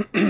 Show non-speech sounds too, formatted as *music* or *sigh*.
Mm-hmm. *clears throat*